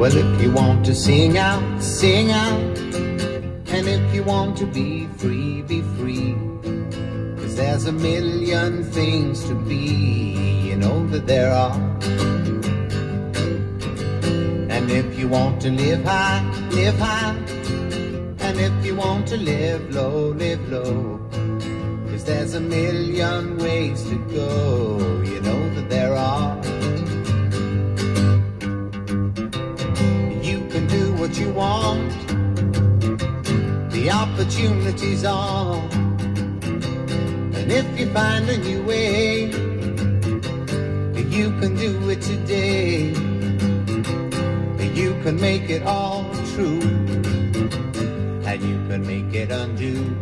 Well, if you want to sing out, sing out. And if you want to be free, be free. Cause there's a million things to be, you know that there are. And if you want to live high, live high. And if you want to live low, live low. Cause there's a million ways to go, want, the opportunities are. And if you find a new way, you can do it today. You can make it all true, and you can make it undo.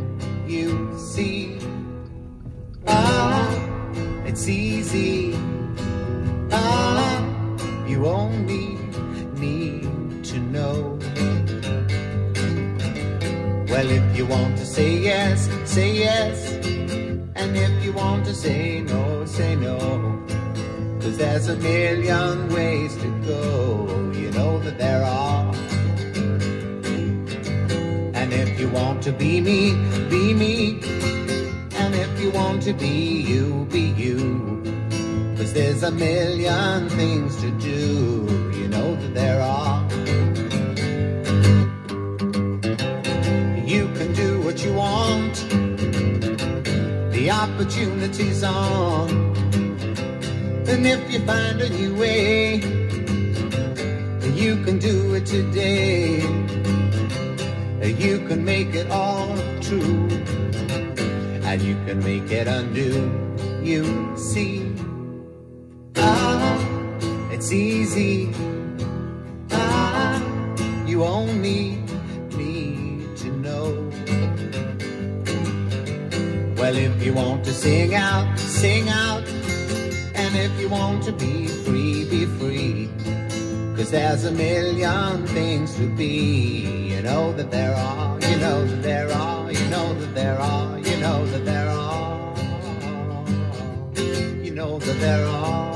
You see, ah, it's easy. Ah, you only need to know. Well, if you want to say yes, say yes. And if you want to say no, say no. Cause there's a million ways to go, you know that there are. And if you want to be me, be me. And if you want to be you, be you. Cause there's a million things to do, you know that there are. The opportunity's on. And if you find a new way, you can do it today. You can make it all true, and you can make it undo. You see, ah, it's easy. Ah, you only need Well, if you want to sing out, sing out. And if you want to be free, be free. Cause there's a million things to be. You know that there are, you know that there are, you know that there are, you know that there are. You know that there are.